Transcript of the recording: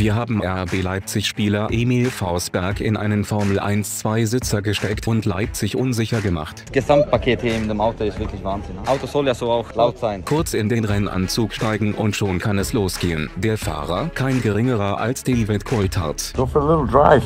Wir haben RB Leipzig-Spieler Emil Forsberg in einen Formel-1-2-Sitzer gesteckt und Leipzig unsicher gemacht. Das Gesamtpaket hier in dem Auto ist wirklich Wahnsinn. Auto soll ja so auch laut sein. Kurz in den Rennanzug steigen und schon kann es losgehen. Der Fahrer, kein geringerer als David Coulthard. So for a little drive.